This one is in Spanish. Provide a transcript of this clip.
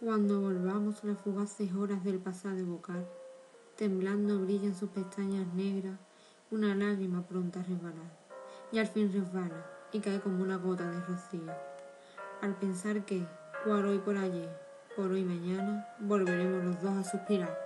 Cuando volvamos las fugaces horas del pasado evocar, temblando brillan sus pestañas negras, una lágrima pronta a resbalar, y al fin resbala y cae como una gota de rocío. Al pensar que, por hoy por ayer, por hoy mañana, volveremos los dos a suspirar